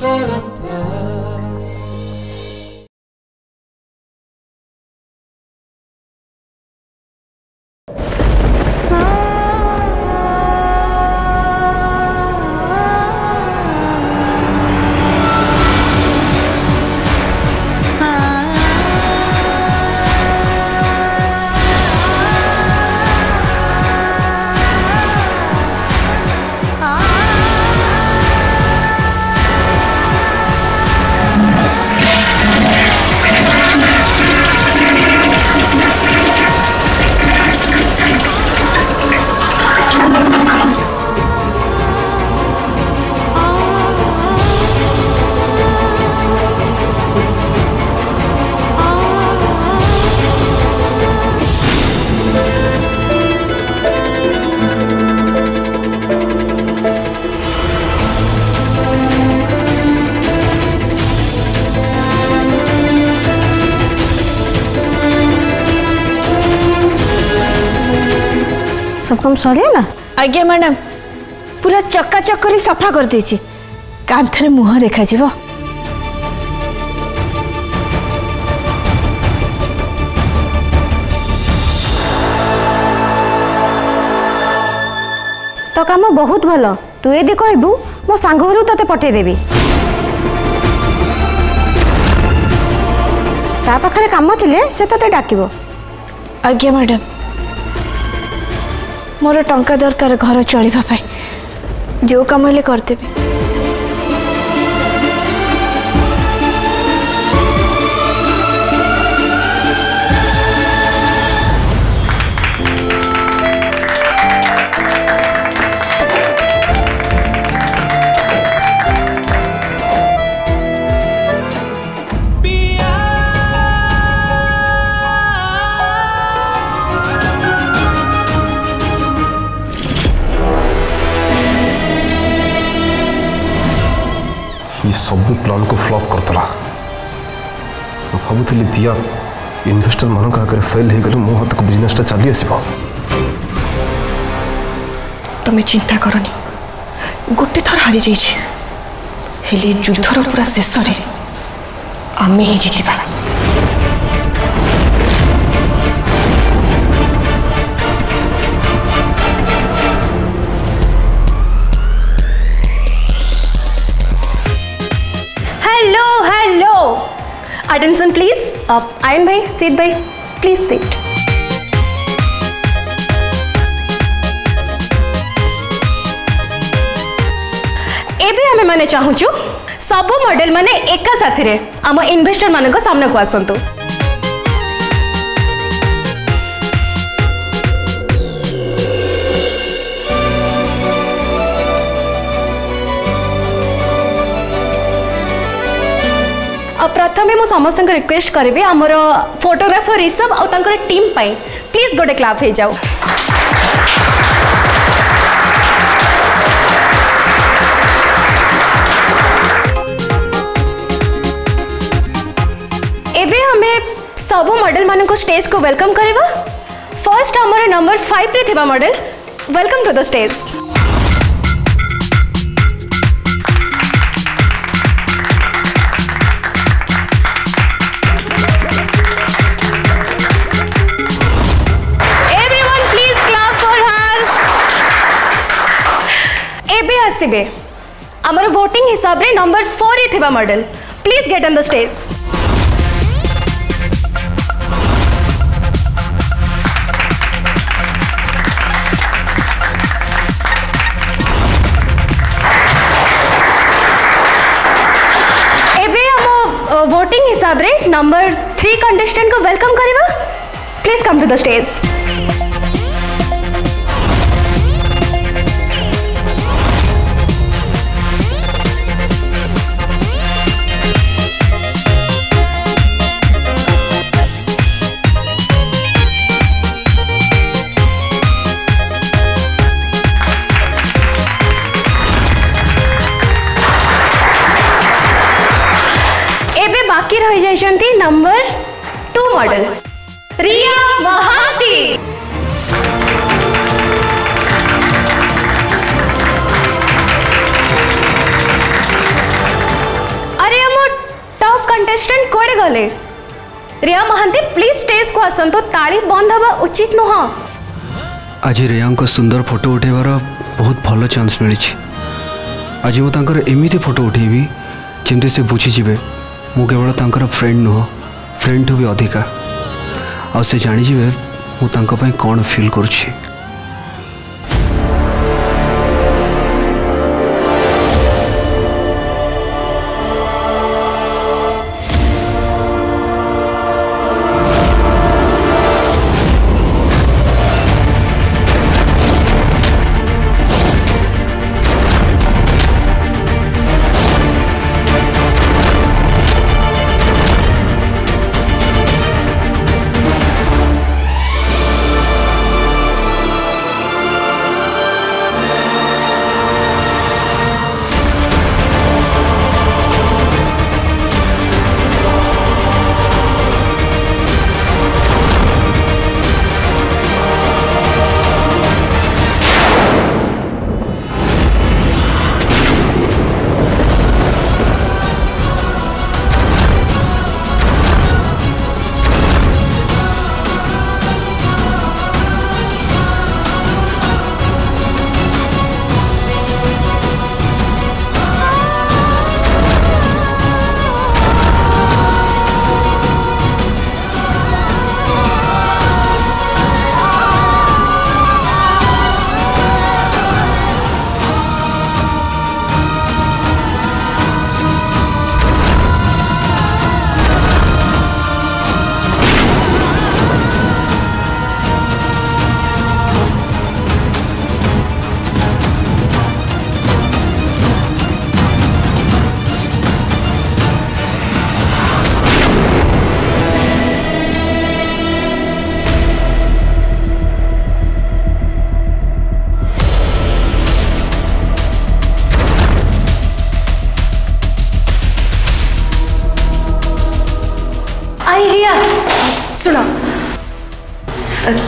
da dum da सरगला आज्ञा madam पूरा चका चक कर सफा कर दे कांथरे मुह देखा जीवो। तो कम बहुत भल तु यदि कहबू मो सांग घर तेज देवी ताखे कम थे से ते डाक आज्ञा मैडम ମୋର ଟଙ୍କା ଦରକାର ଘର ଚଳିବା ପାଇଁ ଯେଉଁ କାମ ହେଲେ କରିଦେବି ಈ ಸಬ್ಬು ಪ್ಲಾನ್ಕು ಫ್ಲಾಪ್ ಕೊಡ್ತಾರ ଭାବୁଥିଲି ଦିଆ ଇନଭେଷ୍ଟରମାନଙ୍କ ଆଗରେ ଫେଲ୍ ହେଇଗଲୁ ମୋ ହାତକୁ ବିଜନେସଟା ଚାଲି ଆସିବ ତମେ ଚିନ୍ତା କରନି ଗୋଟେ ଥର ହାରିଯାଇଛି ହେଲେ ଯୁଦ୍ଧର ପୁରା ଶେଷରେ ଆମେ ହିଁ ଜିତିବା अटेंशन प्लीज आप आयन भाई सीट भाई प्लीज सीट एबे आमे माने चाहूचु सबु मॉडल माने एका साथी रे आम इन्वेस्टर मानक सामना को आसंतु प्रथम मु समस्त रिक्वेस्ट करी आम फोटोग्राफर ऋषभ और टीम प्लीज गोटे क्लाब हो जाओ एवं आम सब मॉडल मान को स्टेज को वेलकम करवा फर्स्ट आम नंबर फाइव रे model welcome to the stage ଆସିବେ ଆମର ଭୋଟିଂ ହିସାବରେ ନମ୍ବର ଫୋର୍ରେ ଥିବା model please get on the stage ଏବେ ଆମ ଭୋଟିଂ ହିସାବରେ ନମ୍ବର ଥ୍ରୀ କଣ୍ଟେଷ୍ଟେଣ୍ଟକୁ ୱେଲକମ୍ କରିବା please come to the stage ହୋଇଯାଇଛନ୍ତି number two model Riya Mohanty ଆରେ ଆମ ଟପ୍ କଣ୍ଟେଷ୍ଟାଣ୍ଟ କୁଆଡ଼େ ଗଲେ ରିୟା ମହାନ୍ତି ପ୍ଲିଜ୍ ଷ୍ଟେଜ୍କୁ ଆସନ୍ତୁ ତାଳି ବନ୍ଦ ହେବା ଉଚିତ ନୁହଁ ଆଜି ରିୟାଙ୍କ ସୁନ୍ଦର ଫଟୋ ଉଠାଇବାର ବହୁତ ଭଲ ଚାନ୍ସ ମିଳିଛି ଆଜି ମୁଁ ତାଙ୍କର ଏମିତି ଫଟୋ ଉଠାଇବି ଯେମିତି ସେ ବୁଝିଯିବେ ମୁଁ କେବଳ ତାଙ୍କର ଫ୍ରେଣ୍ଡ ନୁହଁ ଫ୍ରେଣ୍ଡଠୁ ବି ଅଧିକା ଆଉ ସେ ଜାଣିଯିବେ ମୁଁ ତାଙ୍କ ପାଇଁ କ'ଣ ଫିଲ୍ କରୁଛି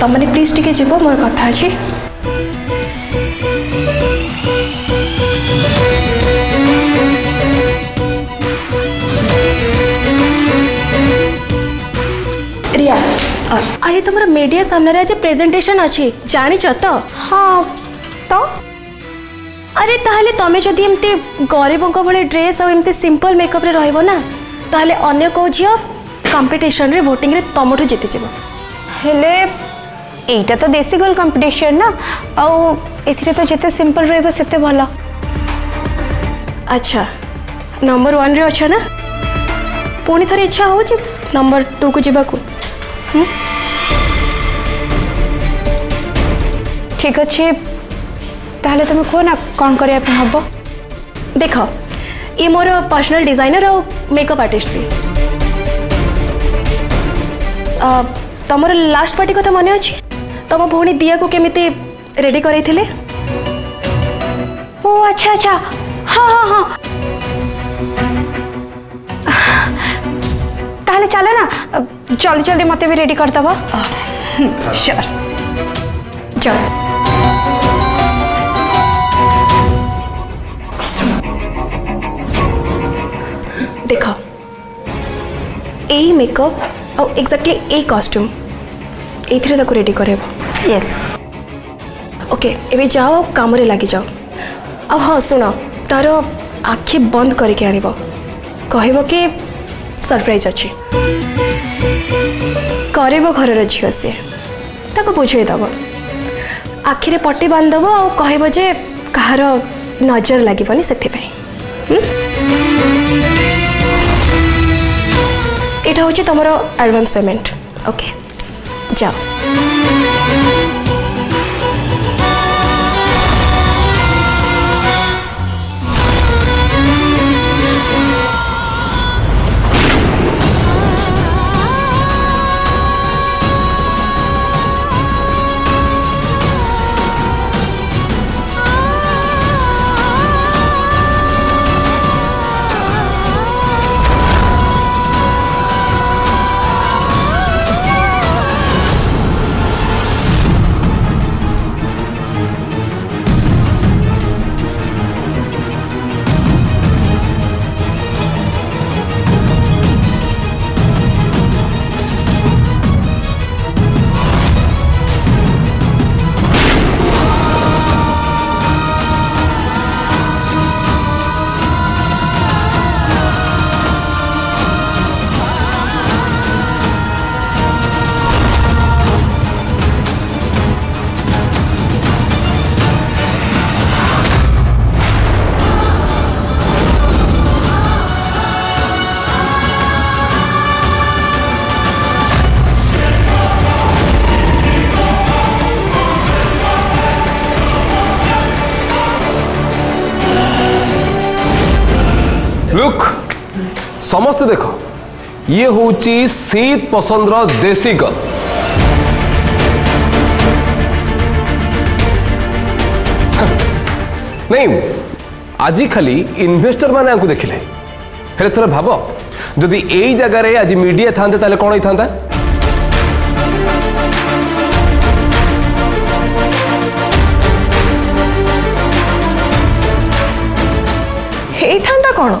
तमें प्लीज टी जी मोर कथ रिया अरे तुम मीडिया सामने आज प्रेजेंटेशन अच्छे जाच तो हाँ तो अरे ताहले तुम्हें जदि एम गरीबों भाई ड्रेस आमती सिंपल मेकअप रोना तो झील कंपिटिशन रोटिंग तुम्हें जीति जीव यहाँ तो देसी गोल कंपिटिशन ना आते तो सिंपल रही भल अच्छा नंबर वन अच्छा ना पुणी थोड़ी इच्छा हो नंबर टू को जीवा हम्म? ठीक अच्छे तेल तुम्हें कह ना कौन कर देख ये मोर पर्सनल डिजाइनर आ मेकअप आर्टिस्ट भी तुम लास्ट पार्टी कथा मन अच्छे तुम भी दिया को केमी रेडी कर अच्छा अच्छा हाँ हाँ हाँ चल ना जल्दी जल्दी मत भी रेडी करदब श्योर चल देख यही मेकअप और एक्जाक्टली कॉस्ट्यूम এইথিরে তাকে রেডি করাইব ইয়েস ওকে এবে যাও কামরে লাগি যাও ଆଉ ହଁ ଶୁଣ ତାର ଆଖି ବନ୍ଦ କରିକି ଆଣିବ କହିବ କି ସରପ୍ରାଇଜ୍ ଅଛି କରିବ ଘରର ଝିଅ ସିଏ ତାକୁ ବୁଝେଇ ଦେବ ଆଖିରେ ପଟି ବାନ୍ଧିଦେବ ଆଉ କହିବ ଯେ କାହାର ନଜର ଲାଗିବନି ସେଥିପାଇଁ ଏଇଟା ହେଉଛି ତୁମର ଆଡ଼ଭାନ୍ସ ପେମେଣ୍ଟ ଓକେ 叫。समस्त देखो ये हूँ शीत पसंद देसी गन नहीं आज खाली इन्वेस्टर मैंने देखे हेले थोड़े भाव जदि यही आज मीडिया था कौन ही था कौन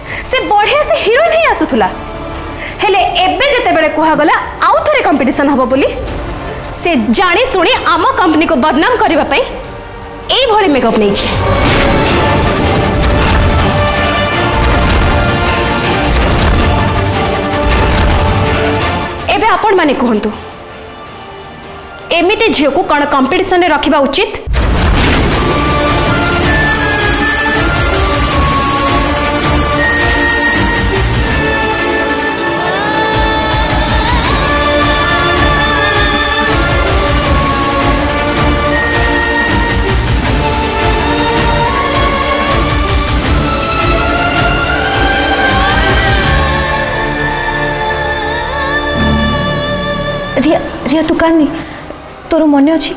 से बढ़िया से हिरोइन ही आसुला कहगला आउ थे कंपिटन हम बोली से जाशु आम कंपनी को बदनाम करने मेकअप नहीं कहतु एमती झी को कौन कंपिटन रखा उचित आर्या तू कानी तोर मन अच्छे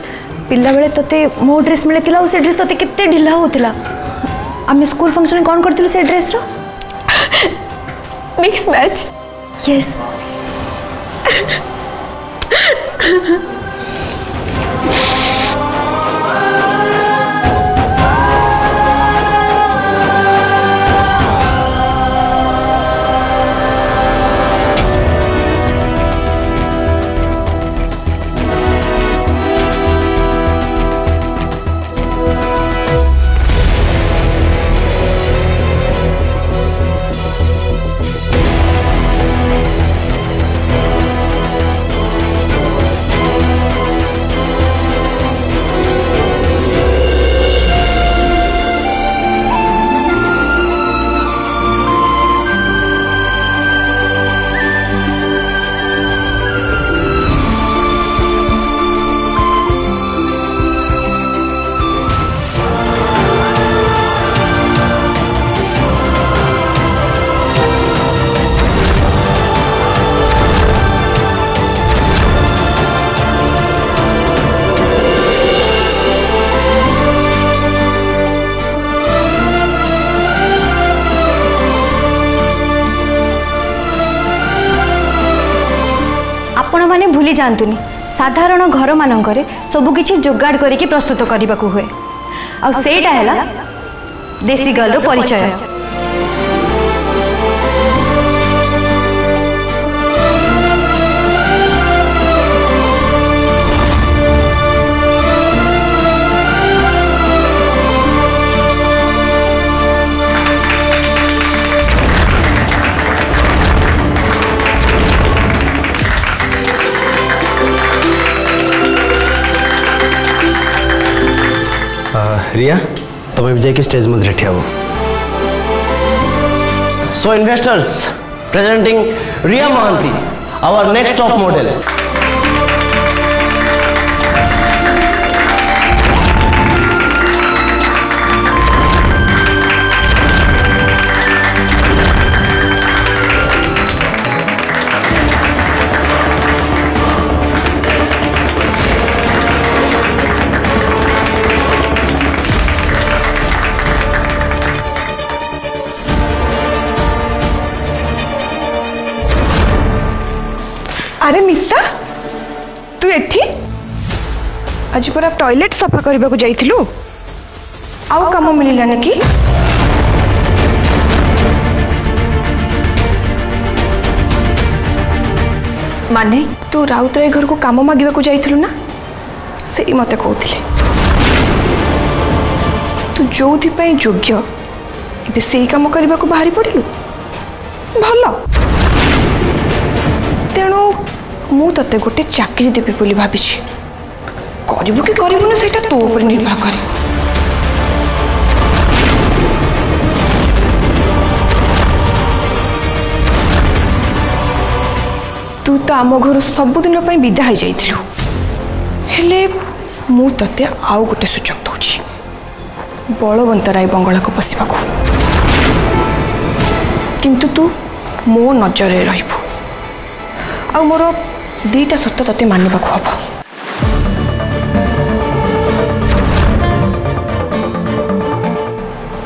पिला बेले ते मो ड्रेस मिले और ड्रेस तेत के ढिला होता आम स्कूल फंक्शन कौन कर ड्रेस रिक्स मैच यस ଯାଆନ୍ତୁନି ସାଧାରଣ ଘରମାନଙ୍କରେ ସବୁକିଛି ଯୋଗାଡ଼ କରିକି ପ୍ରସ୍ତୁତ କରିବାକୁ ହୁଏ ଆଉ ସେଇଟା ହେଲା ଦେଶୀ ଗର୍ଲର ପରିଚୟ रिया तुम्हें तो विजय की स्टेज मुझे ठिया so investors presenting Riya Mohanty our next top model पूरा टॉयलेट सफा करने को जाइलु आम मिललानी कि माने तू तो राउतराय घर को कम मागे जाइलु ना से मत कहते तू जो योग्य कम करने को बाहरी पड़ल भल तेणु मु ते गोटे चाकरी देवी भाभी କରିବୁ କି କରିବୁନି ସେଇଟା ତୋ ଉପରେ ନିର୍ଭର କରେ ତୁ ତ ଆମ ଘରୁ ସବୁଦିନ ପାଇଁ ବିଦା ହେଇଯାଇଥିଲୁ ହେଲେ ମୁଁ ତତେ ଆଉ ଗୋଟେ ସୁଯୋଗ ଦେଉଛି ବଳବନ୍ତ ରାୟ ବଙ୍ଗଳାକୁ ପଶିବାକୁ କିନ୍ତୁ ତୁ ମୋ ନଜରରେ ରହିବୁ ଆଉ ମୋର ଦୁଇଟା ସତ ତତେ ମାନିବାକୁ ହେବ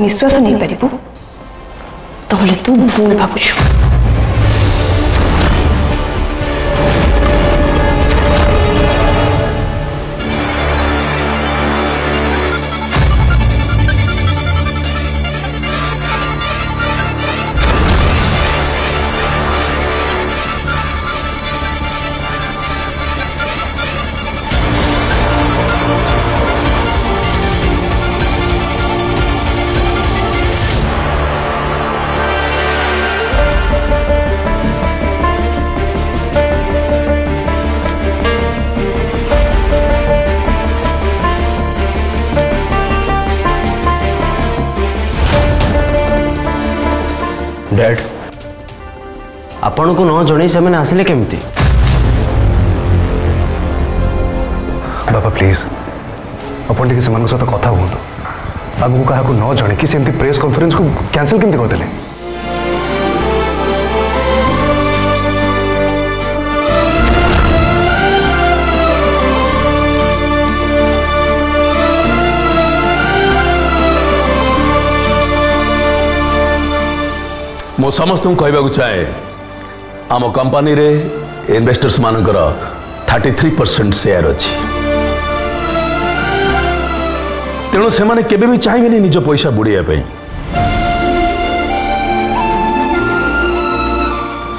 ନିଶ୍ୱାସ ନେଇପାରିବୁ ତାହେଲେ ତୁ ଭୁଲ ଭାବୁଛୁ डैड आपण को न जन से आसिले कमी बापा प्लीज अपन आपत कथ हूँ आगे क्या को न जन कि प्रेस कॉन्फ्रेंस को कैंसिल कमी करदे ମୁଁ ସମସ୍ତଙ୍କୁ କହିବାକୁ ଚାହେଁ ଆମ କମ୍ପାନୀରେ मर ଥାର୍ଟି ଥ୍ରୀ ପରସେଣ୍ଟ सेयर ଅଛି ତେଣୁ ସେମାନେ କେବେ ବି ଚାହିଁବେନି ନିଜ ପଇସା ବୁଡ଼େଇବା ପାଇଁ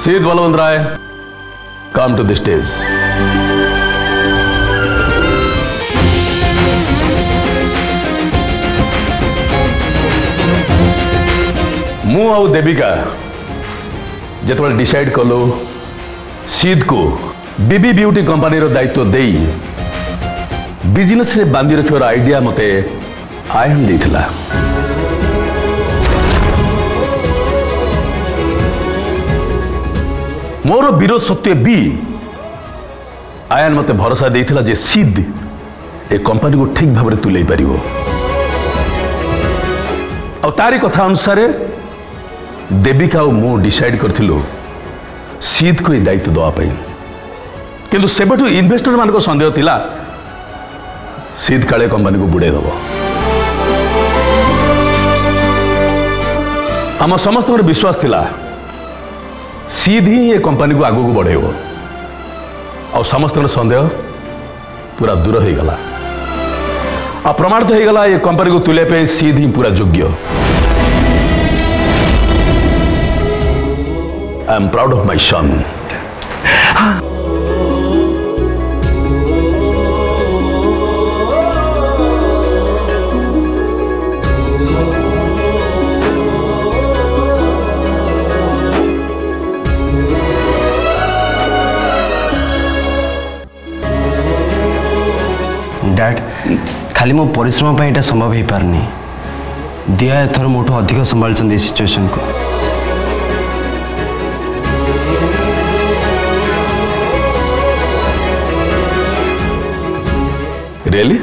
ସିଦ୍ଧ Balwant Rai come to the stage ମୁଁ ଆଉ ଦେବିକା ଯେତେବେଳେ ଡିସାଇଡ୍ କଲୁ ସିଦ୍କୁ ବିବି ବିୟୁଟି କମ୍ପାନୀର ଦାୟିତ୍ୱ ଦେଇ ବିଜନେସ୍ରେ ବାନ୍ଧି ରଖିବାର ଆଇଡ଼ିଆ ମୋତେ ଆୟନ ଦେଇଥିଲା ମୋର ବିରୋଧ ସତ୍ତ୍ୱେ ବି ଆୟନ ମୋତେ ଭରସା ଦେଇଥିଲା ଯେ ସିଦ୍ ଏ କମ୍ପାନୀକୁ ଠିକ୍ ଭାବରେ ତୁଲେଇ ପାରିବ ଆଉ ତାରି କଥା ଅନୁସାରେ ଦେବିକା ଆଉ ମୁଁ ଡିସାଇଡ଼ କରିଥିଲୁ ସିଦ୍କୁ ଏଇ ଦାୟିତ୍ୱ ଦେବା ପାଇଁ କିନ୍ତୁ ସେବେଠୁ ଇନ୍ଭେଷ୍ଟରମାନଙ୍କ ସନ୍ଦେହ ଥିଲା ସିଦ୍ କାଳେ କମ୍ପାନୀକୁ ବୁଡ଼େଇ ଦେବ ଆମ ସମସ୍ତଙ୍କର ବିଶ୍ୱାସ ଥିଲା ସିଦ୍ ହିଁ ଏ କମ୍ପାନୀକୁ ଆଗକୁ ବଢ଼େଇବ ଆଉ ସମସ୍ତଙ୍କର ସନ୍ଦେହ ପୁରା ଦୂର ହୋଇଗଲା ଆଉ ପ୍ରମାଣିତ ହୋଇଗଲା ଏ କମ୍ପାନୀକୁ ତୁଲାଇବା ପାଇଁ ସିଦ୍ ହିଁ ପୁରା ଯୋଗ୍ୟ my son. Dad, खाली म परिश्रम पनि एटा सम्भव दिया एथर मो अधिक सम्भाइ को. ରିଏଲି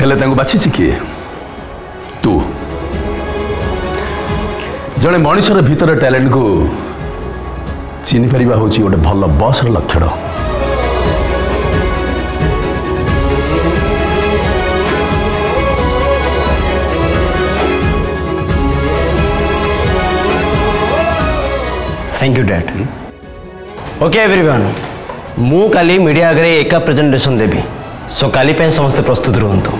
ହେଲେ ତାଙ୍କୁ ବାଛିଛି କିଏ ତୁ ଜଣେ ମଣିଷର ଭିତର ଟ୍ୟାଲେଣ୍ଟକୁ ଚିହ୍ନିପାରିବା ହେଉଛି ଗୋଟେ ଭଲ ବସ୍ର ଲକ୍ଷଣ Thank you, Dad. Okay, everyone. ମୁଁ କାଲି ମିଡ଼ିଆ ଆଗରେ ଏକା ପ୍ରେଜେଣ୍ଟେସନ୍ ଦେବି ସୋ କାଲି ପାଇଁ ସମସ୍ତେ ପ୍ରସ୍ତୁତ ରୁହନ୍ତୁ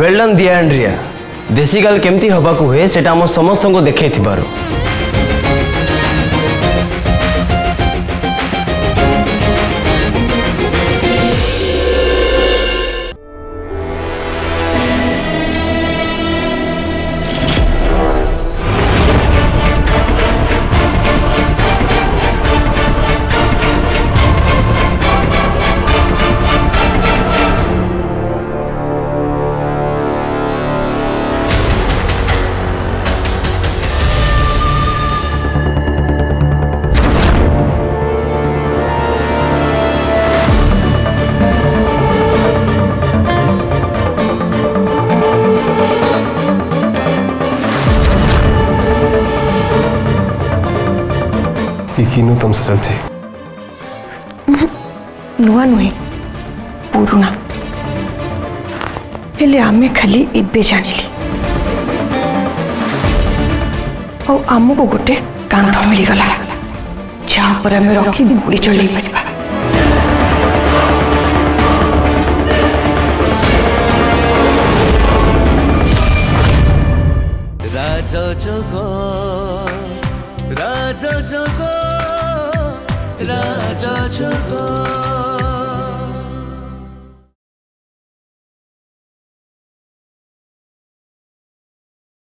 well done Diya and Riya ଦେଶୀ ଗାର୍ଲ କେମିତି ହେବାକୁ ହୁଏ ସେଇଟା ଆମ ସମସ୍ତଙ୍କୁ ଦେଖେଇଥିବାରୁ इकीनू तम से चलची नुआ नुई पुरुना हेले आमे खाली इब्बे जानेली औ आमो को गुटे कांथ मिली गला जहाँ पर हमें रखी दी गुड़ी चढ़ नहीं पड़ी राजा जगो राजा जगो राजा जो